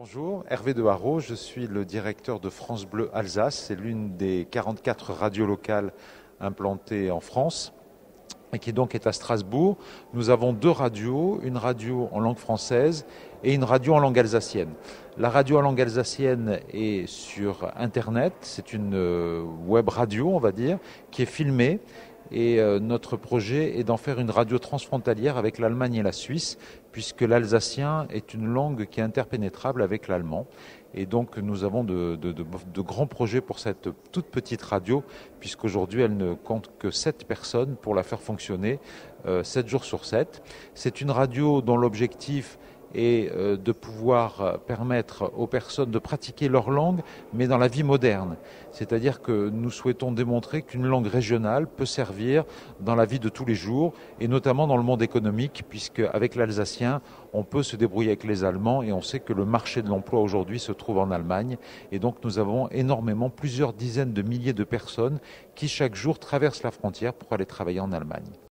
Bonjour, Hervé de Haro, je suis le directeur de France Bleu Alsace. C'est l'une des 44 radios locales implantées en France et qui donc est à Strasbourg. Nous avons deux radios, une radio en langue française et une radio en langue alsacienne. La radio en langue alsacienne est sur Internet, c'est une euh, web radio, on va dire, qui est filmée et euh, notre projet est d'en faire une radio transfrontalière avec l'Allemagne et la Suisse, puisque l'alsacien est une langue qui est interpénétrable avec l'allemand. Et donc nous avons de, de, de, grands projets pour cette toute petite radio, puisqu'aujourd'hui elle ne compte que 7 personnes pour la faire fonctionner euh, 7 jours sur 7. C'est une radio dont l'objectif et euh, de pouvoir euh, permettre aux personnes de pratiquer leur langue, mais dans la vie moderne. C'est-à-dire que nous souhaitons démontrer qu'une langue régionale peut servir dans la vie de tous les jours, et notamment dans le monde économique, puisque avec l'alsacien, on peut se débrouiller avec les Allemands, et on sait que le marché de l'emploi aujourd'hui se trouve en Allemagne, et donc nous avons énormément, plusieurs dizaines de milliers de personnes qui chaque jour traversent la frontière pour aller travailler en Allemagne.